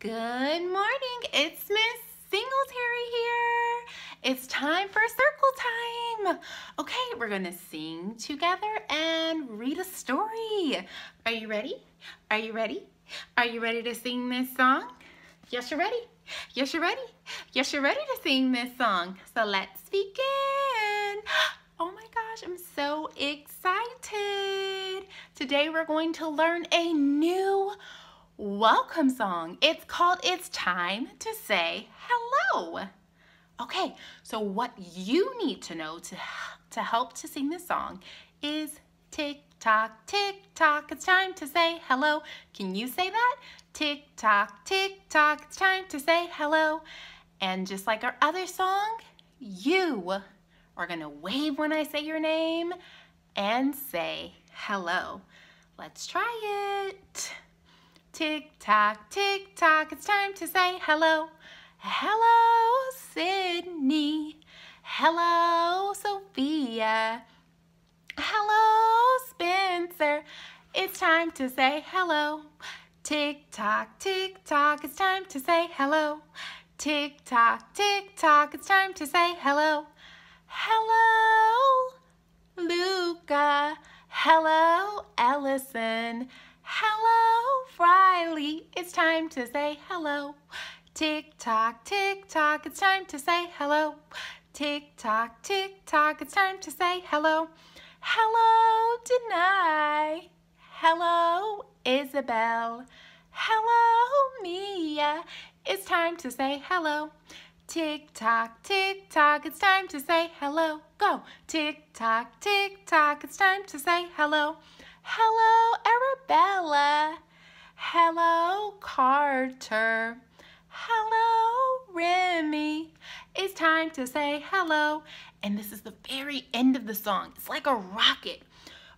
Good morning. It's Miss Singletary here. It's time for circle time. Okay, we're to sing together and read a story. Are you ready? Are you ready? Are you ready to sing this song? Yes, you're ready. Yes, you're ready. Yes, you're ready to sing this song. So let's begin. Oh my gosh, I'm so excited. Today we're going to learn a new welcome song. It's called It's Time to Say Hello. Okay, so what you need to know to, to help to sing this song is tick tock, tick tock, it's time to say hello. Can you say that? Tick tock, tick tock, it's time to say hello. And just like our other song, you are gonna wave when I say your name and say hello. Let's try it. Tick tock, tick tock, it's time to say hello. Hello, Sydney. Hello, Sophia. Hello, Spencer. It's time to say hello. Tick tock, tick tock, it's time to say hello. Tick tock, tick tock, it's time to say hello. Hello, Luca. Hello, Ellison. It's time to say hello. Tick tock, tick tock, it's time to say hello. Tick tock, tick tock, it's time to say hello. Hello, Denai. Hello, Isabel. Hello, Mia. It's time to say hello. Tick tock, tick tock, it's time to say hello. Go. Tick tock, tick tock, it's time to say hello. Hello, Arabella. Hello, Carter. Hello, Remy. It's time to say hello. And this is the very end of the song. It's like a rocket.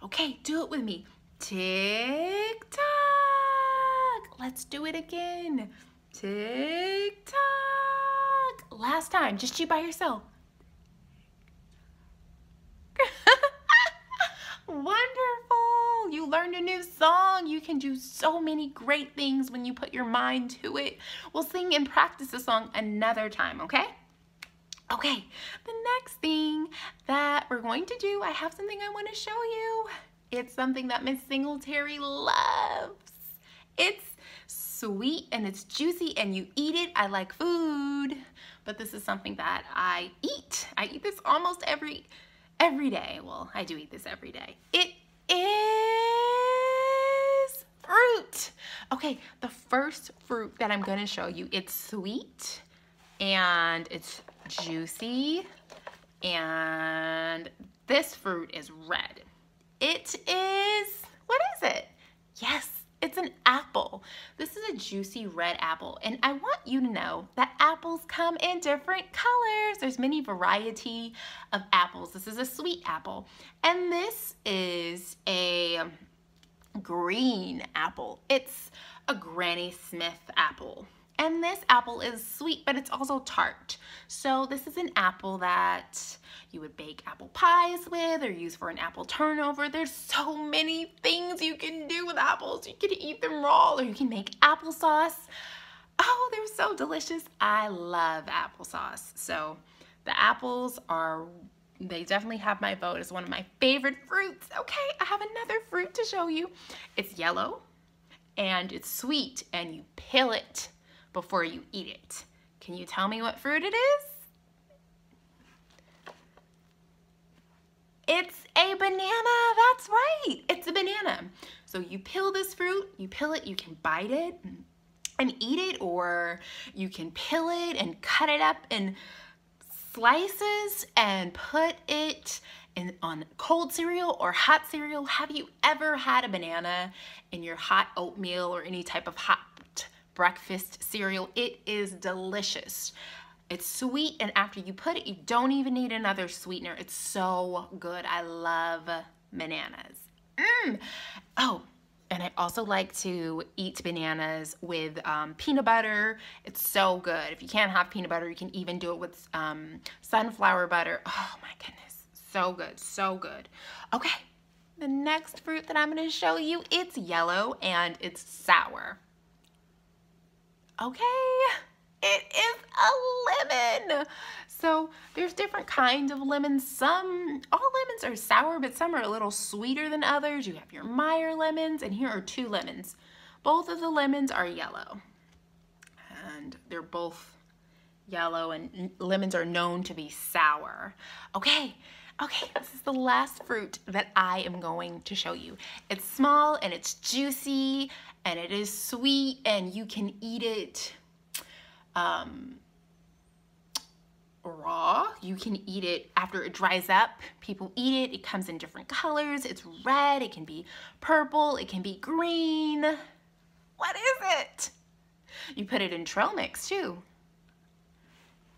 Okay, do it with me. Tick tock. Let's do it again. Tick tock. Last time, just you by yourself. A new song. You can do so many great things when you put your mind to it. We'll sing and practice the song another time, okay? Okay, the next thing that we're going to do, I have something I want to show you. It's something that Miss Singletary loves. It's sweet and it's juicy and you eat it. I like food, but this is something that I eat. I eat this almost every every day. Well, I do eat this every day. It is fruit. Okay, the first fruit that I'm gonna show you, it's sweet and it's juicy and this fruit is red. It is, what is it? Yes, it's an apple. This is a juicy red apple. And I want you to know that apples come in different colors. There's many variety of apples. This is a sweet apple. And this is a green apple. It's a Granny Smith apple. And this apple is sweet, but it's also tart. So this is an apple that you would bake apple pies with or use for an apple turnover. There's so many things you can do with apples. You can eat them raw or you can make applesauce. Oh, they're so delicious. I love applesauce. So the apples are, they definitely have my vote as one of my favorite fruits. Okay, I have another fruit to show you. It's yellow and it's sweet and you peel it before you eat it. Can you tell me what fruit it is? It's a banana, that's right. It's a banana. So you peel this fruit, you peel it, you can bite it and eat it, or you can peel it and cut it up in slices and put it in, on cold cereal or hot cereal. Have you ever had a banana in your hot oatmeal or any type of hot breakfast cereal. It is delicious. It's sweet, and after you put it, you don't even need another sweetener. It's so good. I love bananas. Mmm. Oh, and I also like to eat bananas with um, peanut butter. It's so good. If you can't have peanut butter, you can even do it with um, sunflower butter. Oh my goodness, so good, so good. Okay, the next fruit that I'm gonna show you, it's yellow and it's sour. Okay, it is a lemon. So there's different kinds of lemons. Some, all lemons are sour, but some are a little sweeter than others. You have your Meyer lemons, and here are two lemons. Both of the lemons are yellow. And they're both yellow, and lemons are known to be sour. Okay, okay, this is the last fruit that I am going to show you. It's small, and it's juicy, and it is sweet, and you can eat it um, raw. You can eat it after it dries up. People eat it. It comes in different colors. It's red. It can be purple. It can be green. What is it? You put it in trail mix too.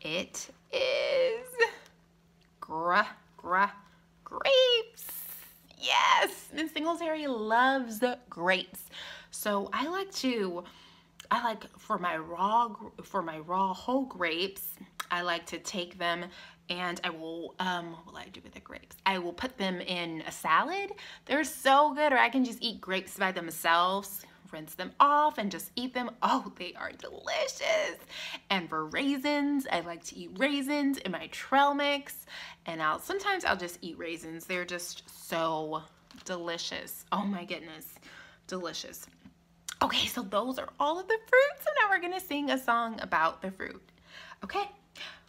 It is gra, gra, grapes. Yes, Miss Singletary loves the grapes. So I like to, I like for my raw, for my raw whole grapes, I like to take them and I will, um, what will I do with the grapes? I will put them in a salad. They're so good, or I can just eat grapes by themselves, rinse them off and just eat them. Oh, they are delicious. And for raisins, I like to eat raisins in my trail mix. And I'll, sometimes I'll just eat raisins. They're just so delicious. Oh my goodness, delicious. Okay, so those are all of the fruits. And now we're gonna sing a song about the fruit. Okay,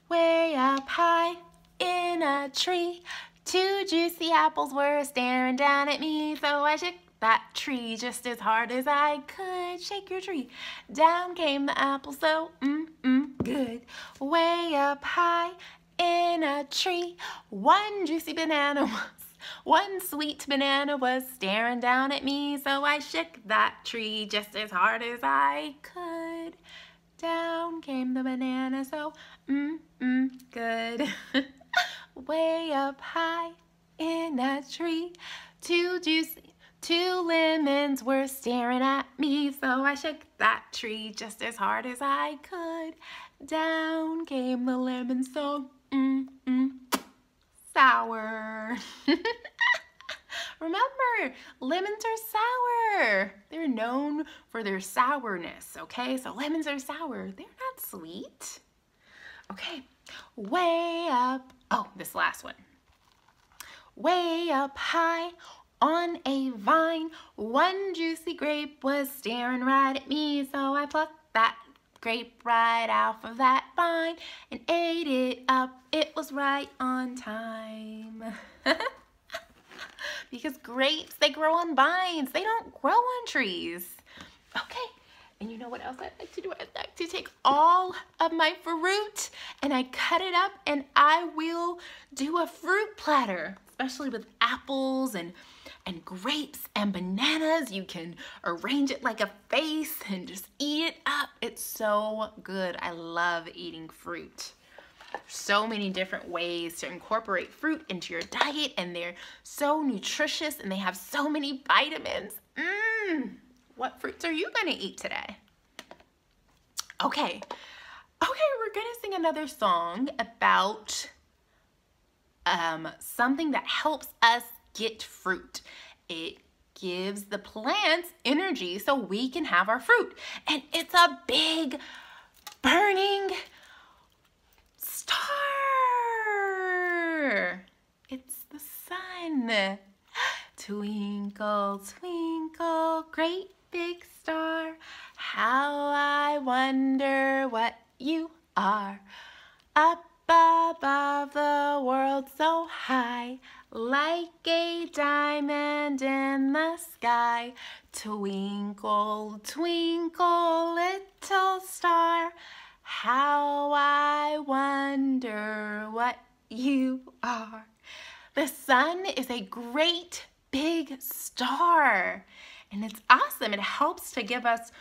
Way up high in a tree, two juicy apples were staring down at me, so I shook that tree just as hard as I could. Shake your tree. Down came the apple so mm-mm good. Way up high in a tree, one juicy banana was, one sweet banana was staring down at me, so I shook that tree just as hard as I could. Down came the banana so mm, mm, good. Way up high in that tree, two juicy, two lemons were staring at me, so I shook that tree just as hard as I could. Down came the lemon so sour. Remember, lemons are sour. They're known for their sourness, okay? So lemons are sour. They're not sweet. Okay, way up. Oh, this last one. Way up high on a vine, one juicy grape was staring right at me, so I plucked that grape right off of that vine and ate it up. It was right on time. because grapes, they grow on vines. They don't grow on trees. Okay, and you know what else I like to do? I like to take all of my fruit and I cut it up and I will do a fruit platter, especially with apples and and grapes and bananas. You can arrange it like a face and just eat it up. It's so good. I love eating fruit. So many different ways to incorporate fruit into your diet and they're so nutritious and they have so many vitamins. Mmm. What fruits are you to eat today? Okay. Okay, we're to sing another song about um, something that helps us get fruit. It gives the plants energy so we can have our fruit. And it's a big burning star. It's the sun. Twinkle, twinkle, great big star, how I wonder what you are. Up above the world so high, like a diamond in the sky. Twinkle, twinkle, little star, how I wonder what you are. The sun is a great big star. And it's awesome. It helps to give us,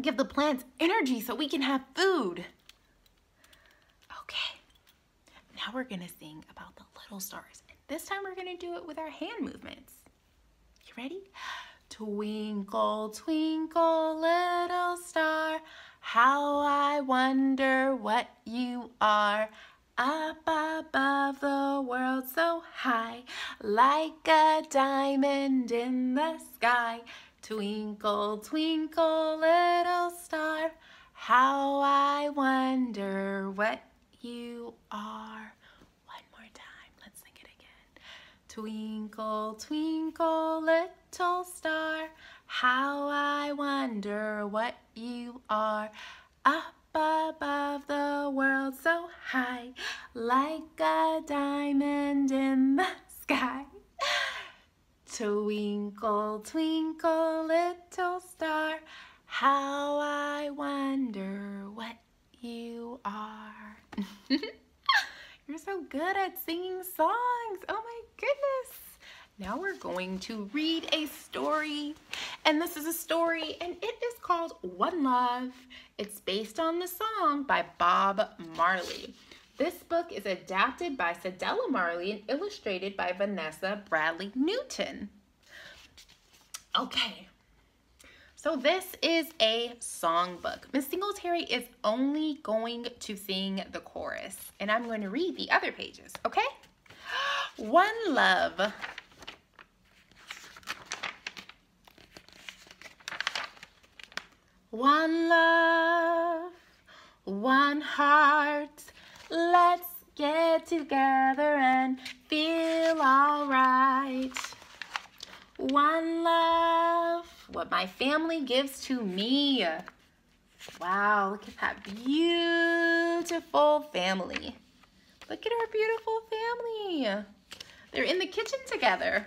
give the plants energy so we can have food. Okay, now we're gonna sing about the little stars. And this time we're gonna do it with our hand movements. You ready? Twinkle, twinkle, little star, how I wonder what you are. Up above the world so high, like a diamond in the sky. Twinkle, twinkle, little star, How I wonder what you are. One more time. Let's sing it again. Twinkle, twinkle, little star. How I wonder what you are. Up above the world so high, like a diamond in the sky. Twinkle, twinkle, little star, how I wonder what you are. You're so good at singing songs. Oh my goodness. Now we're going to read a story. And this is a story, and it is called One Love. It's based on the song by Bob Marley. This book is adapted by Cedella Marley and illustrated by Vanessa Brantley Newton. Okay, so this is a songbook. Miss Singletary is only going to sing the chorus, and I'm going to read the other pages, okay? One love. One love, one heart, let's get together and feel alright. One love, what my family gives to me. Wow, look at that beautiful family. Look at our beautiful family. They're in the kitchen together.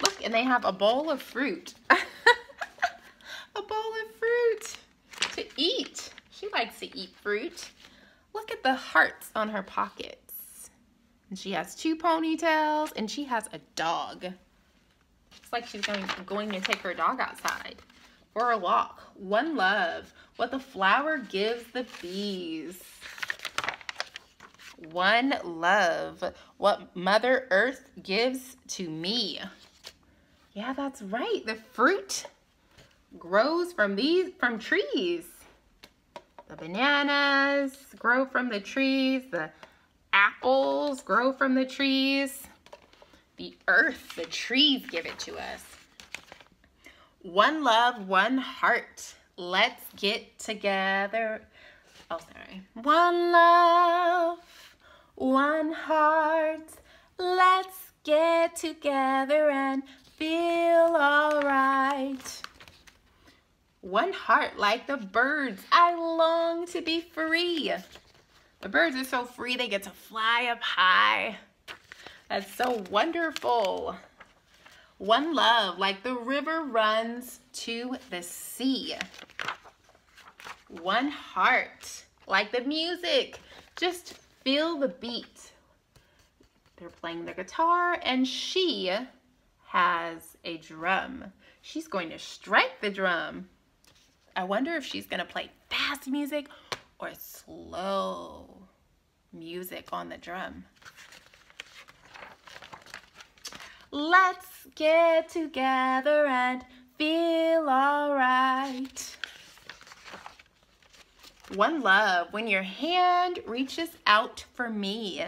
Look, and they have a bowl of fruit. a bowl of fruit to eat. She likes to eat fruit. Look at the hearts on her pockets. And she has two ponytails and she has a dog. It's like she's going, going to take her dog outside for a walk. One love, what the flower gives the bees. One love, what Mother Earth gives to me. Yeah, that's right. The fruit grows from these from trees. The bananas grow from the trees. The apples grow from the trees. The earth, the trees give it to us. One love, one heart. Let's get together. Oh, sorry. One love, one heart. Let's get together and feel alright. One heart like the birds. I long to be free. The birds are so free they get to fly up high. That's so wonderful. One love like the river runs to the sea. One heart like the music. Just feel the beat. They're playing the guitar and she has a drum. She's going to strike the drum. I wonder if she's gonna play fast music or slow music on the drum. Let's get together and feel alright. One love, when your hand reaches out for me.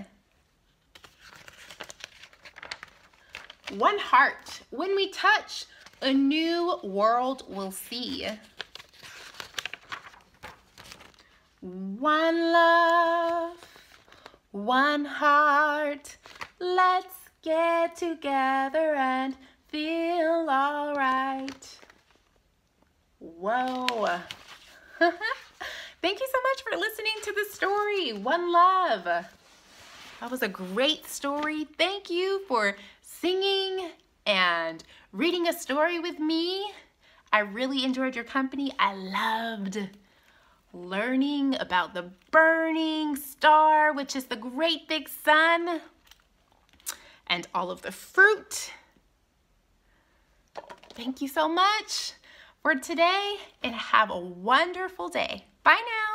One heart, when we touch, a new world will see. One love, one heart, let's get together and feel alright. Whoa. Thank you so much for listening to the story, One Love. That was a great story. Thank you for singing and reading a story with me. I really enjoyed your company. I loved learning about the burning star, which is the great big sun, and all of the fruit. Thank you so much for today and have a wonderful day. Bye now.